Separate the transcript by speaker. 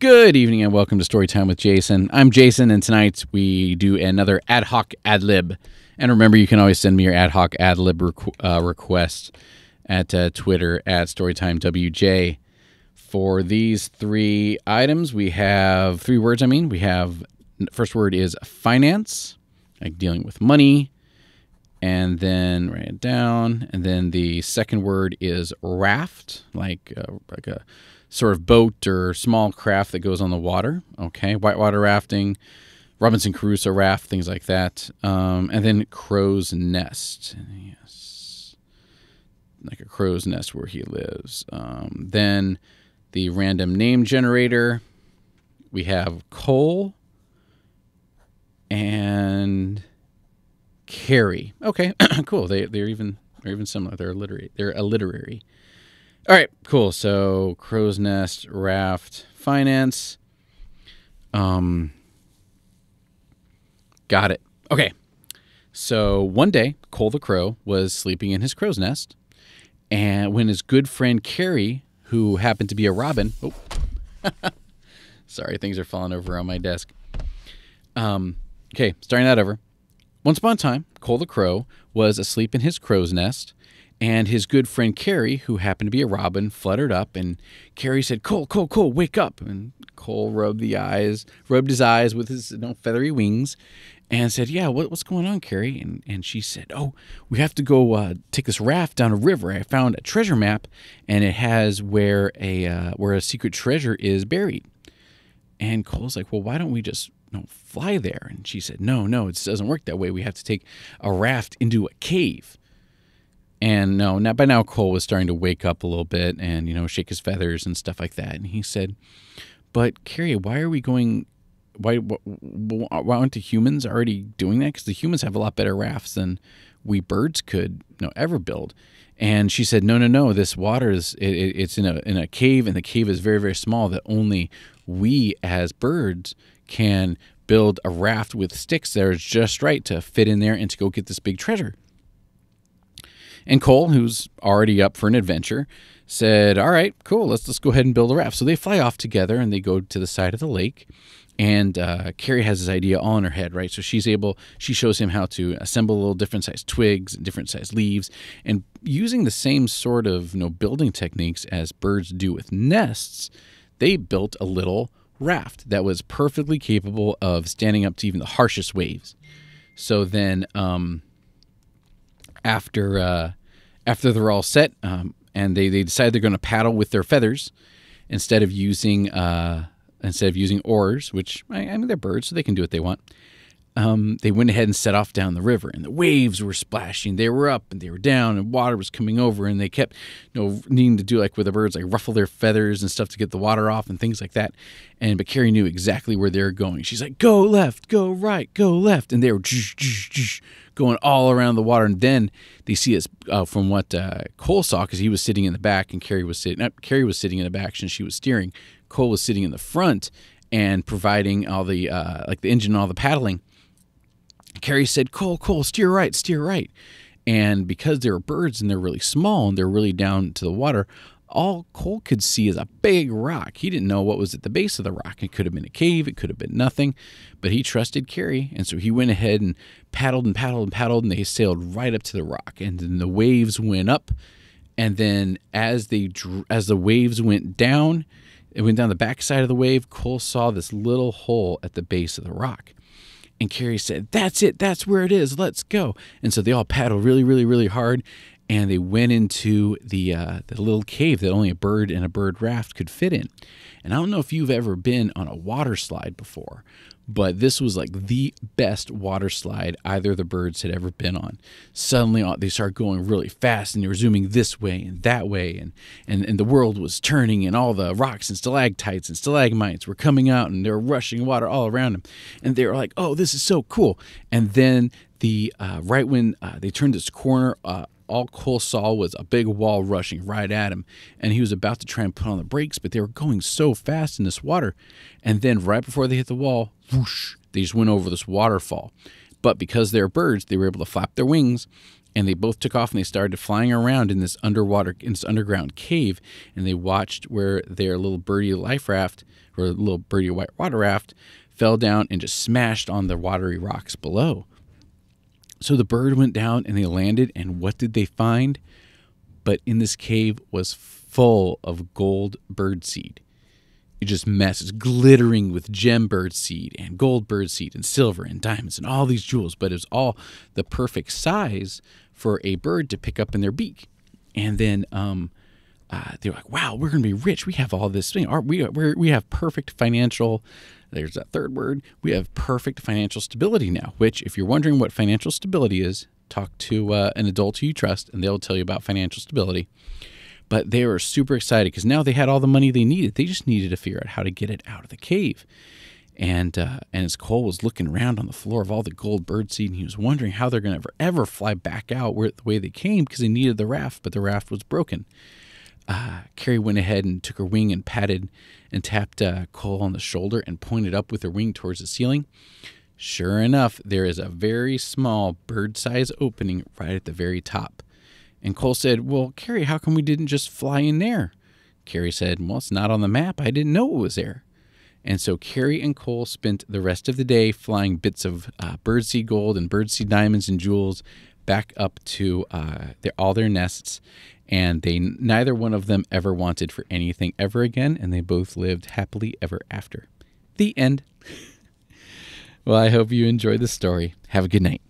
Speaker 1: Good evening and welcome to Storytime with Jason. I'm Jason, and tonight we do another ad hoc ad lib. And remember, you can always send me your ad hoc ad lib requ- uh, request at uh, Twitter at StorytimeWJ. For these three items, we have three words. I mean, we have first word is finance, like dealing with money, and then write it down. And then the second word is raft, like uh, like a sort of boat or small craft that goes on the water. Okay, whitewater rafting, Robinson Crusoe raft, things like that. Um, and then crow's nest. Yes, like a crow's nest where he lives. Um, then the random name generator. We have Cole and Carrie. Okay, cool. They they're even they're even similar. They're literary. They're a literary. All right, cool. So crow's nest, raft, finance. Um, got it. Okay. So one day, Cole the crow was sleeping in his crow's nest, and when his good friend Carrie, who happened to be a robin, oh, sorry, things are falling over on my desk. Um, okay, starting that over. Once upon a time, Cole the crow was asleep in his crow's nest, and his good friend Carrie, who happened to be a robin, fluttered up, and Carrie said, "Cole, Cole, Cole, wake up!" And Cole rubbed the eyes, rubbed his eyes with his you know, feathery wings, and said, "Yeah, what, what's going on, Carrie?" And and she said, "Oh, we have to go uh, take this raft down a river. I found a treasure map, and it has where a uh, where a secret treasure is buried." And Cole's like, "Well, why don't we just you know, fly there?" And she said, "No, no, it doesn't work that way. We have to take a raft into a cave." And no, now by now Cole was starting to wake up a little bit and you know shake his feathers and stuff like that. And he said, "But Carrie, why are we going? Why why aren't the humans already doing that? Because the humans have a lot better rafts than we birds could you know, ever build." And she said, "No, no, no. This water is it, it's in a in a cave, and the cave is very very small. That only we as birds can build a raft with sticks that are just right to fit in there and to go get this big treasure." And Cole, who's already up for an adventure, said, "All right, cool. Let's let's go ahead and build a raft." So they fly off together and they go to the side of the lake. And uh, Carrie has this idea all in her head, right? So she's able, she shows him how to assemble little different sized twigs and different sized leaves, and using the same sort of you know building techniques as birds do with nests, they built a little raft that was perfectly capable of standing up to even the harshest waves. So then, um, after uh, after they're all set um, and they, they decide they're going to paddle with their feathers instead of using uh, instead of using oars, which I, I, mean they're birds, so they can do what they want. Um, they went ahead and set off down the river, and the waves were splashing. They were up and they were down, and water was coming over, and they kept, you know, needing to do like with the birds, like ruffle their feathers and stuff to get the water off and things like that. And but Carrie knew exactly where they were going. She's like, "Go left, go right, go left," and they were going all around the water. And then they see us uh, from what uh, Cole saw because he was sitting in the back and Carrie was sitting. Carrie was sitting in the back and she was steering. Cole was sitting in the front and providing all the uh, like the engine, and all the paddling. Carrie said, "Cole, Cole, steer right, steer right." And because they were birds and they're really small and they're really down to the water, all Cole could see is a big rock. He didn't know what was at the base of the rock. It could have been a cave, it could have been nothing, but he trusted Carrie, and so he went ahead and paddled and paddled and paddled, and they sailed right up to the rock. And then the waves went up, and then as they as the waves went down, it went down the backside of the wave. Cole saw this little hole at the base of the rock. And Carrie said, That's it. That's where it is. Let's go. And so they all paddled really, really, really hard and they went into the uh, the little cave that only a bird and a bird raft could fit in. And I don't know if you've ever been on a water slide before, but this was like the best water slide either the birds had ever been on. Suddenly uh, they start going really fast and they were zooming this way and that way and, and, and the world was turning and all the rocks and stalactites and stalagmites were coming out and they were rushing water all around them. And they were like, oh, this is so cool. And then the uh, right when uh, they turned this corner, uh, all Cole saw was a big wall rushing right at him, and he was about to try and put on the brakes, but they were going so fast in this water. And then, right before they hit the wall, whoosh, they just went over this waterfall. But because they're birds, they were able to flap their wings and they both took off and they started flying around in this underwater in this underground cave and they watched where their little birdie life raft or little birdie white water raft fell down and just smashed on the watery rocks below so the bird went down and they landed and what did they find? But in this cave was full of gold bird seed. It just messes glittering with gem bird seed and gold bird seed and silver and diamonds and all these jewels but it was all the perfect size for a bird to pick up in their beak. And then um, uh, they're like wow we're going to be rich. We have all this thing. We, we we have perfect financial there's that third word we have perfect financial stability now which if you're wondering what financial stability is talk to uh, an adult who you trust and they'll tell you about financial stability but they were super excited because now they had all the money they needed. They just needed to figure out how to get it out of the cave. And uh, and as Cole was looking around on the floor of all the gold birdseed, and he was wondering how they're going to ever ever fly back out where the way they came because they needed the raft, but the raft was broken. Uh, Carrie went ahead and took her wing and patted and tapped uh, Cole on the shoulder and pointed up with her wing towards the ceiling. Sure enough, there is a very small bird-sized opening right at the very top. And Cole said, Well, Carrie, how come we didn't just fly in there? Carrie said, Well, it's not on the map. I didn't know it was there. And so Carrie and Cole spent the rest of the day flying bits of uh, birdseed gold and birdseed diamonds and jewels back up to uh, their, all their nests. And they neither one of them ever wanted for anything ever again, and they both lived happily ever after. The end. well, I hope you enjoyed the story. Have a good night.